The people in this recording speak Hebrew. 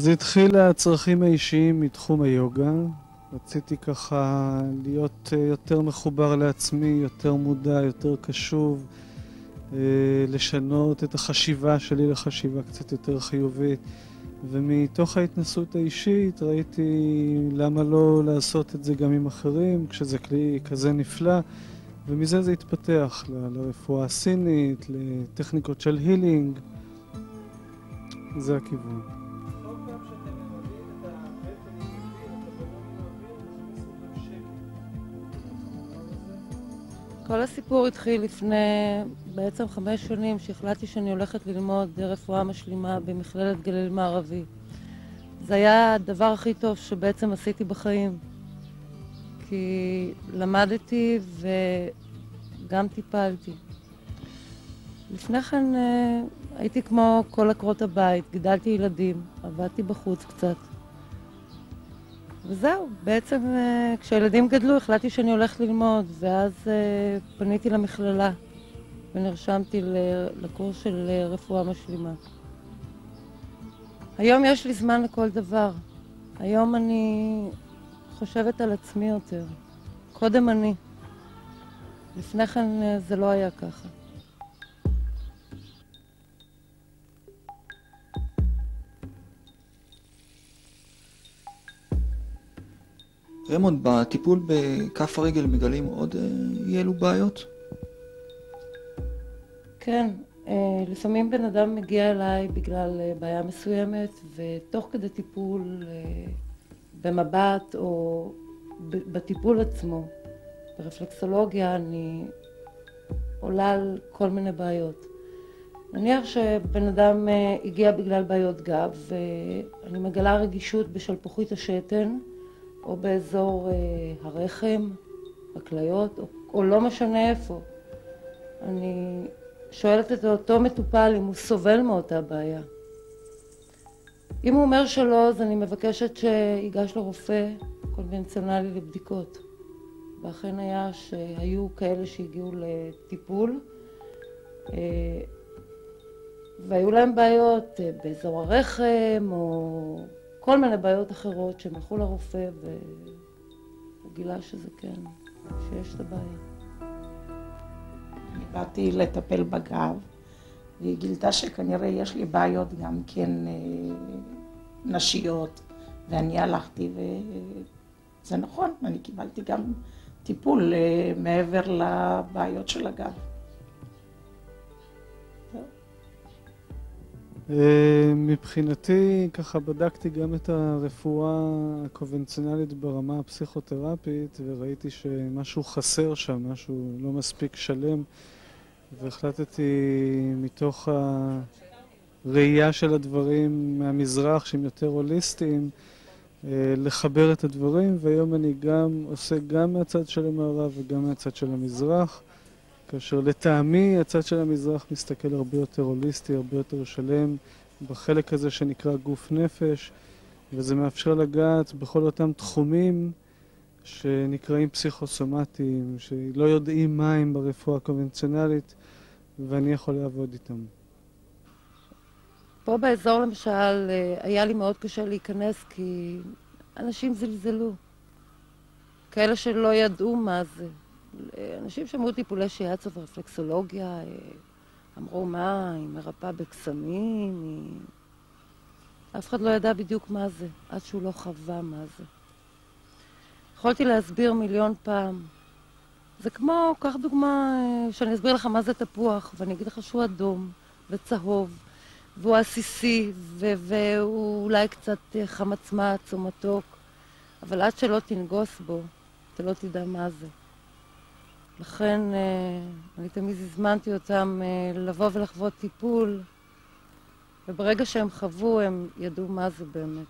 זה התחיל הצרכים האישיים מתחום היוגה. רציתי ככה להיות יותר מחובר לעצמי, יותר מודע, יותר קשוב, לשנות את החשיבה שלי לחשיבה קצת יותר חיובית. ומתוך ההתנסות האישית ראיתי למה לא לעשות את זה גם עם אחרים, כשזה כלי כזה נפלא, ומזה זה התפתח ל- לרפואה הסינית, לטכניקות של הילינג. זה הכיוון. כל הסיפור התחיל לפני בעצם חמש שנים, שהחלטתי שאני הולכת ללמוד רפואה משלימה במכללת גליל מערבי. זה היה הדבר הכי טוב שבעצם עשיתי בחיים. כי למדתי וגם טיפלתי. לפני כן אה, הייתי כמו כל עקרות הבית, גידלתי ילדים, עבדתי בחוץ קצת. וזהו, בעצם אה, כשהילדים גדלו החלטתי שאני הולכת ללמוד, ואז אה, פניתי למכללה ונרשמתי לקורס של רפואה משלימה. היום יש לי זמן לכל דבר. היום אני חושבת על עצמי יותר. קודם אני. לפני כן זה לא היה ככה. רמון, בטיפול בכף הרגל מגלים עוד אי אלו בעיות? כן, לפעמים בן אדם מגיע אליי בגלל בעיה מסוימת, ותוך כדי טיפול במבט או בטיפול עצמו, ברפלקסולוגיה, אני עולה על כל מיני בעיות. נניח שבן אדם הגיע בגלל בעיות גב, ואני מגלה רגישות בשלפוחית השתן, או באזור הרחם, הכליות, או, או לא משנה איפה. אני שואלת את אותו מטופל אם הוא סובל מאותה בעיה. אם הוא אומר שלא, אז אני מבקשת שיגש לרופא קונבנציונלי לבדיקות. ואכן היה שהיו כאלה שהגיעו לטיפול, והיו להם בעיות באזור הרחם, או כל מיני בעיות אחרות שהם הלכו לרופא והוא גילה שזה כן, שיש את הבעיה. אני באתי לטפל בגב, והיא גילתה שכנראה יש לי בעיות גם כן נשיות, ואני הלכתי וזה נכון, אני קיבלתי גם טיפול מעבר לבעיות של הגב. מבחינתי, ככה בדקתי גם את הרפואה הקונבנציונלית ברמה הפסיכותרפית וראיתי שמשהו חסר שם, משהו לא מספיק שלם והחלטתי מתוך הראייה של הדברים מהמזרח שהם יותר הוליסטיים לחבר את הדברים והיום אני גם עושה גם מהצד של המערב וגם מהצד של המזרח כאשר לטעמי הצד של המזרח מסתכל הרבה יותר הוליסטי, הרבה יותר שלם בחלק הזה שנקרא גוף נפש וזה מאפשר לגעת בכל אותם תחומים שנקראים פסיכוסומטיים, שלא יודעים מה הם ברפואה הקונבנציונלית ואני יכול לעבוד איתם. פה באזור למשל היה לי מאוד קשה להיכנס כי אנשים זלזלו. כאלה שלא ידעו מה זה. אנשים שמעו טיפולי שיאצו ורפלקסולוגיה, אמרו מה, היא מרפאה בקסמים, היא... אף אחד לא ידע בדיוק מה זה, עד שהוא לא חווה מה זה. יכולתי להסביר מיליון פעם. זה כמו, קח דוגמה, שאני אסביר לך מה זה תפוח, ואני אגיד לך שהוא אדום וצהוב, והוא עסיסי, והוא אולי קצת חמצמץ או מתוק, אבל עד שלא תנגוס בו, אתה לא תדע מה זה. לכן אני תמיד הזמנתי אותם לבוא ולחוות טיפול, וברגע שהם חוו הם ידעו מה זה באמת.